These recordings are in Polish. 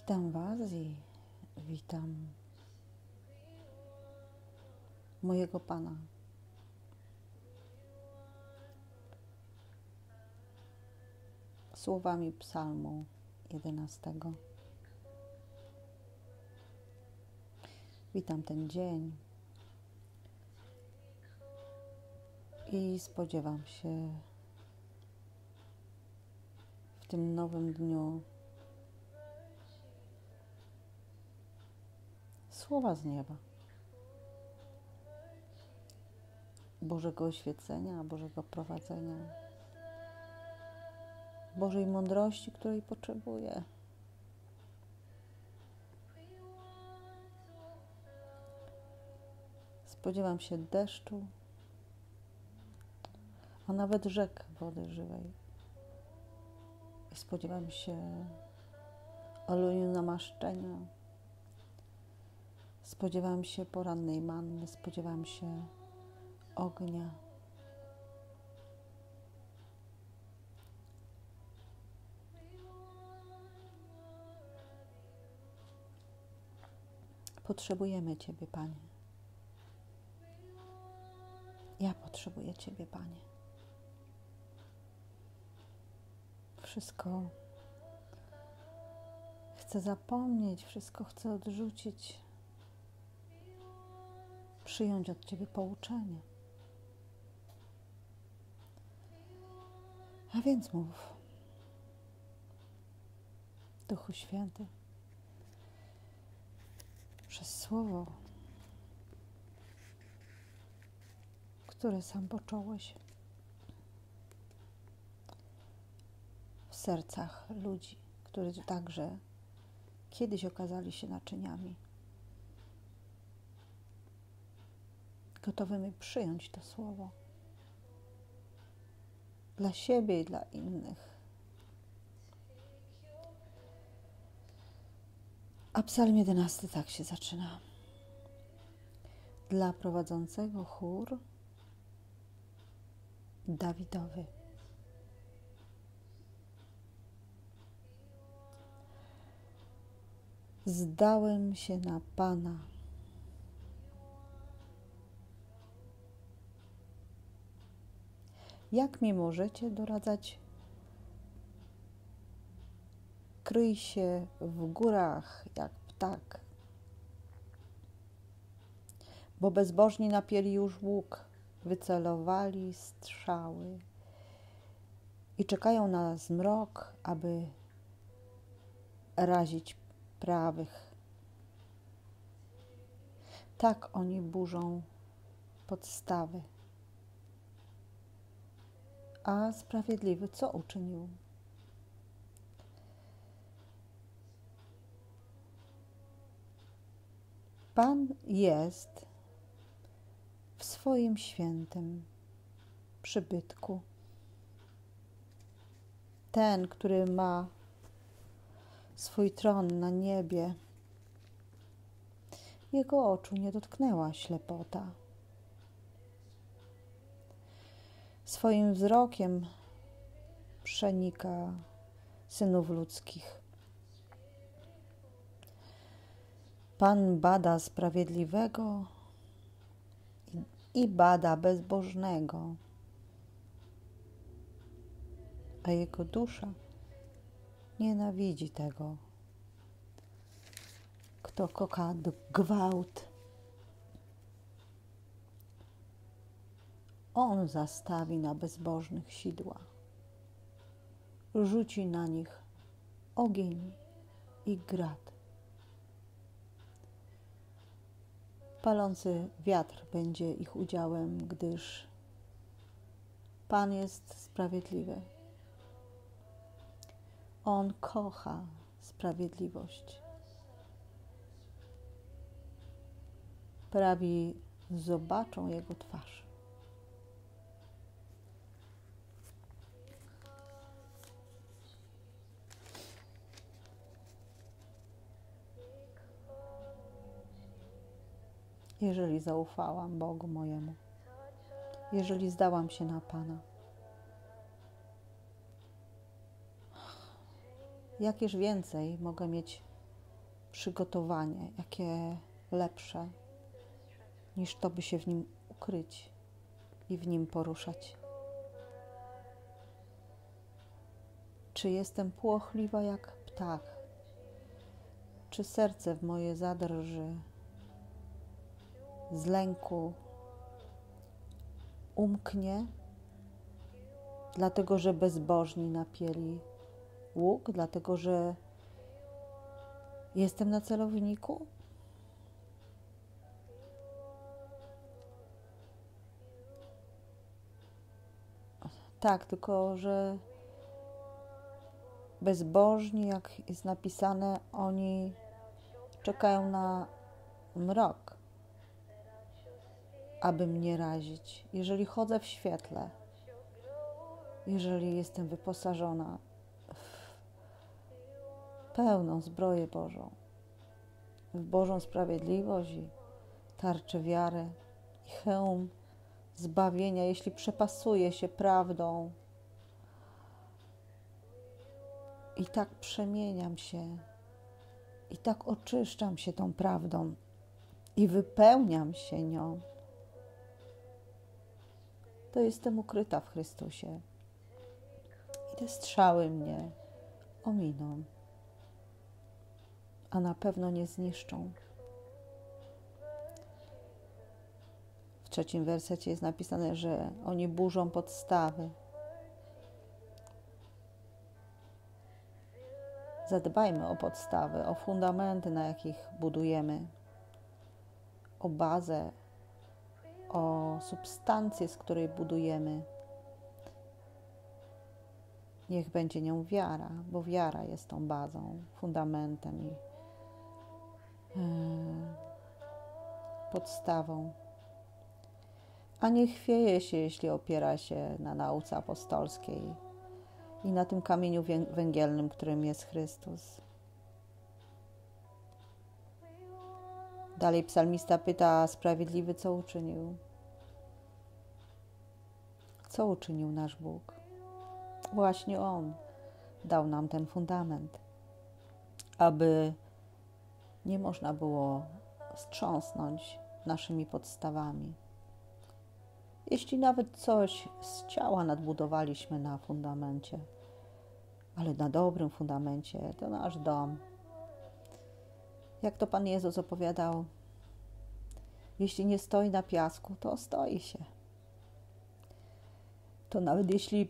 Witam Was i witam mojego Pana. Słowami Psalmu 11. Witam ten dzień i spodziewam się w tym nowym dniu słowa z nieba. Bożego oświecenia, Bożego prowadzenia, Bożej mądrości, której potrzebuję. Spodziewam się deszczu, a nawet rzek wody żywej. Spodziewam się oleju namaszczenia. Spodziewam się porannej manny, spodziewam się ognia. Potrzebujemy Ciebie, Panie. Ja potrzebuję Ciebie, Panie. Wszystko chcę zapomnieć, wszystko chcę odrzucić, przyjąć od Ciebie pouczenie. A więc mów, Duchu Święty, przez Słowo, które sam począłeś w sercach ludzi, którzy także kiedyś okazali się naczyniami, gotowymi przyjąć to Słowo dla siebie i dla innych. A psalm 11 tak się zaczyna. Dla prowadzącego chór Dawidowy. Zdałem się na Pana. Jak mi możecie doradzać? Kryj się w górach jak ptak, bo bezbożni napieli już łuk, wycelowali strzały i czekają na zmrok, aby razić prawych. Tak oni burzą podstawy. A sprawiedliwy co uczynił? Pan jest w swoim świętym przybytku. Ten, który ma swój tron na niebie, jego oczu nie dotknęła ślepota. Swoim wzrokiem przenika synów ludzkich. Pan bada sprawiedliwego i bada bezbożnego, a jego dusza nienawidzi tego, kto kocha gwałt. On zastawi na bezbożnych sidła, rzuci na nich ogień i grat. Palący wiatr będzie ich udziałem, gdyż Pan jest sprawiedliwy. On kocha sprawiedliwość. Prawi zobaczą Jego twarz. Jeżeli zaufałam Bogu mojemu, jeżeli zdałam się na Pana. Jakież więcej mogę mieć przygotowanie, jakie lepsze, niż to, by się w nim ukryć i w nim poruszać. Czy jestem płochliwa jak ptak? Czy serce w moje zadrży z lęku umknie, dlatego że bezbożni napieli łuk, dlatego że jestem na celowniku? Tak, tylko że bezbożni, jak jest napisane, oni czekają na mrok, aby mnie razić. Jeżeli chodzę w świetle, jeżeli jestem wyposażona w pełną zbroję Bożą, w Bożą sprawiedliwość tarczę wiary i hełm zbawienia, jeśli przepasuję się prawdą i tak przemieniam się, i tak oczyszczam się tą prawdą i wypełniam się nią, to jestem ukryta w Chrystusie. I te strzały mnie ominą, a na pewno nie zniszczą. W trzecim wersecie jest napisane, że oni burzą podstawy. Zadbajmy o podstawy, o fundamenty, na jakich budujemy, o bazę, o substancję, z której budujemy. Niech będzie nią wiara, bo wiara jest tą bazą, fundamentem i yy, podstawą. A nie chwieje się, jeśli opiera się na nauce apostolskiej i na tym kamieniu węgielnym, którym jest Chrystus. Dalej psalmista pyta sprawiedliwy, co uczynił. Co uczynił nasz Bóg? Właśnie On dał nam ten fundament, aby nie można było strząsnąć naszymi podstawami. Jeśli nawet coś z ciała nadbudowaliśmy na fundamencie, ale na dobrym fundamencie, to nasz dom. Jak to Pan Jezus opowiadał, jeśli nie stoi na piasku, to stoi się. To nawet jeśli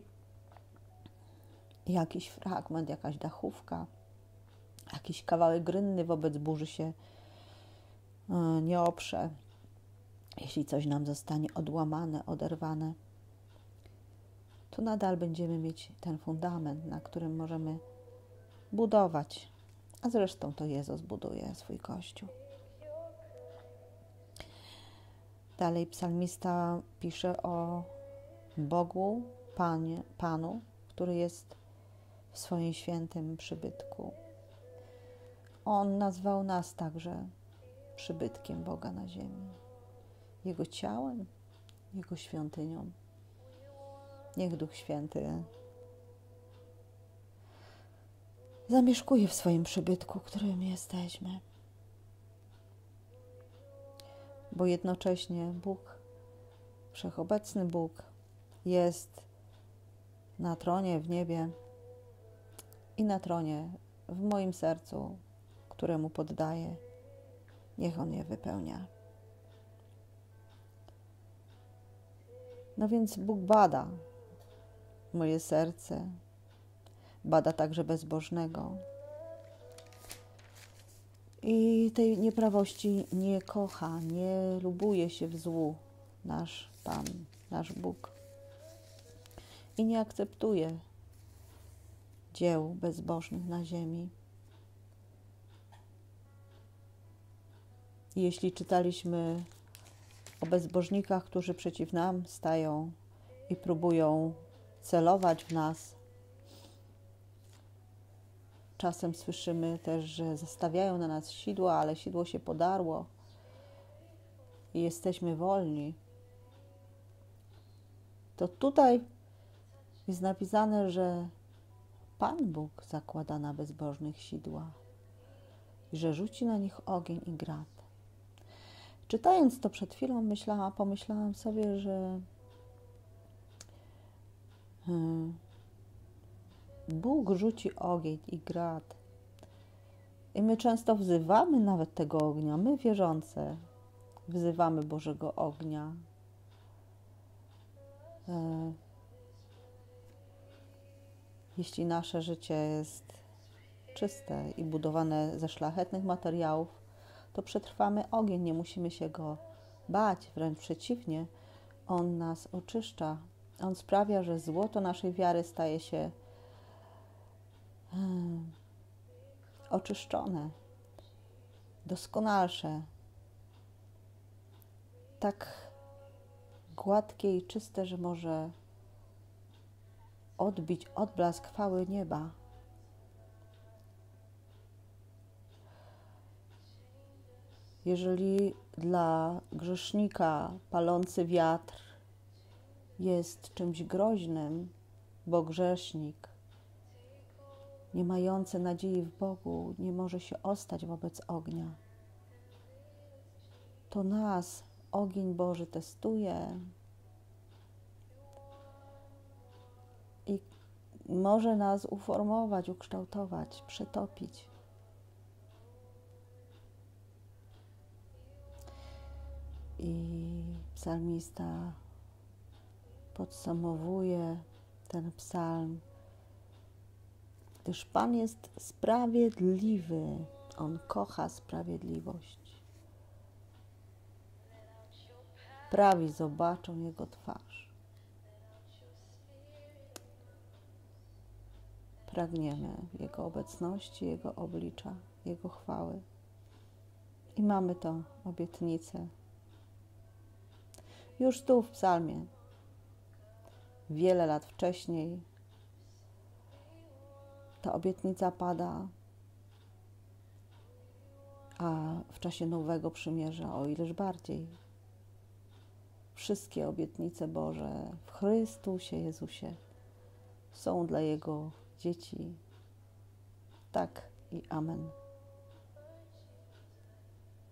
jakiś fragment, jakaś dachówka, jakiś kawałek rynny wobec burzy się e, nie oprze, jeśli coś nam zostanie odłamane, oderwane, to nadal będziemy mieć ten fundament, na którym możemy budować. A zresztą to Jezus buduje swój kościół. Dalej psalmista pisze o Bogu, Panie, Panu, który jest w swoim świętym przybytku. On nazwał nas także przybytkiem Boga na ziemi. Jego ciałem, Jego świątynią. Niech Duch Święty zamieszkuje w swoim przybytku, którym jesteśmy. Bo jednocześnie Bóg, wszechobecny Bóg, jest na tronie w niebie i na tronie w moim sercu, któremu poddaję. Niech On je wypełnia. No więc Bóg bada moje serce, bada także bezbożnego. I tej nieprawości nie kocha, nie lubuje się w złu nasz Pan, nasz Bóg. I nie akceptuje dzieł bezbożnych na ziemi. Jeśli czytaliśmy o bezbożnikach, którzy przeciw nam stają i próbują celować w nas. Czasem słyszymy też, że zastawiają na nas sidła, ale sidło się podarło i jesteśmy wolni. To tutaj jest napisane, że Pan Bóg zakłada na bezbożnych sidła. i że rzuci na nich ogień i grat. Czytając to przed chwilą, myślałam, pomyślałam sobie, że hmm, Bóg rzuci ogień i grat. I my często wzywamy nawet tego ognia, my wierzące wzywamy Bożego ognia. E, jeśli nasze życie jest czyste i budowane ze szlachetnych materiałów, to przetrwamy ogień, nie musimy się go bać, wręcz przeciwnie, on nas oczyszcza. On sprawia, że złoto naszej wiary staje się oczyszczone, doskonalsze, tak gładkie i czyste, że może odbić odblask chwały nieba. Jeżeli dla grzesznika palący wiatr jest czymś groźnym, bo grzesznik, nie mający nadziei w Bogu, nie może się ostać wobec ognia, to nas ogień Boży testuje. I może nas uformować, ukształtować, przetopić. I psalmista podsumowuje ten psalm, gdyż Pan jest sprawiedliwy, On kocha sprawiedliwość. Prawi zobaczą Jego twarz. Pragniemy Jego obecności, Jego oblicza, Jego chwały. I mamy tą obietnicę już tu w psalmie. Wiele lat wcześniej ta obietnica pada, a w czasie Nowego Przymierza o ileż bardziej. Wszystkie obietnice Boże w Chrystusie Jezusie są dla Jego dzieci. Tak i amen.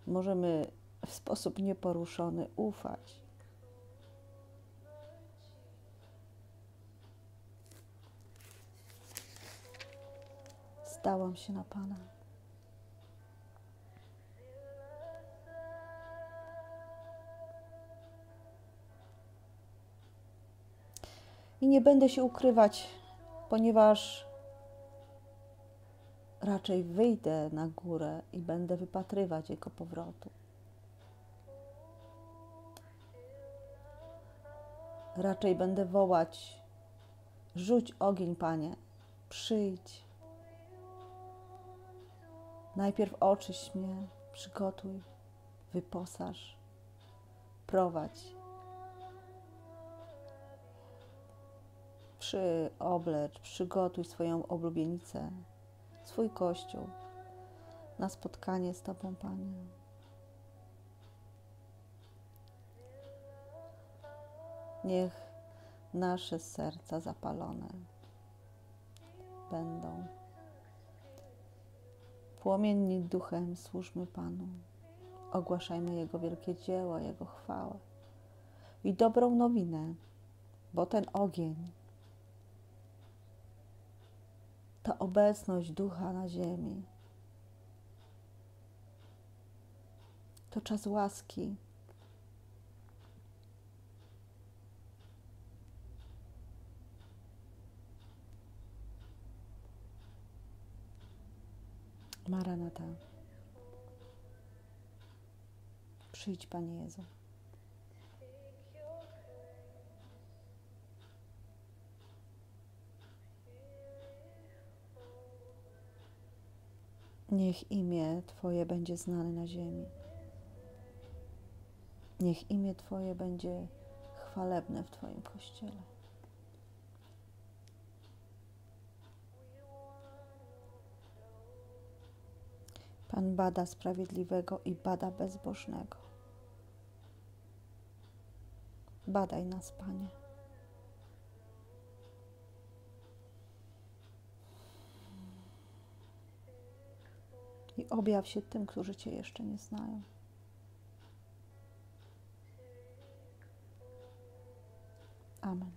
Możemy w sposób nieporuszony ufać zdałam się na Pana. I nie będę się ukrywać, ponieważ raczej wyjdę na górę i będę wypatrywać Jego powrotu. Raczej będę wołać: Rzuć ogień, Panie, przyjdź. Najpierw oczyść mnie, przygotuj, wyposaż, prowadź. Przyoblecz, przygotuj swoją oblubienicę, swój kościół na spotkanie z Tobą, Panie. Niech nasze serca zapalone będą Płomienni duchem służmy Panu. Ogłaszajmy Jego wielkie dzieła, Jego chwałę i dobrą nowinę, bo ten ogień, ta obecność ducha na ziemi, to czas łaski. Maranata. Przyjdź, Panie Jezu. Niech imię Twoje będzie znane na ziemi. Niech imię Twoje będzie chwalebne w Twoim kościele. Pan bada sprawiedliwego i bada bezbożnego. Badaj nas, Panie. i objaw się tym, którzy Cię jeszcze nie znają. Amen.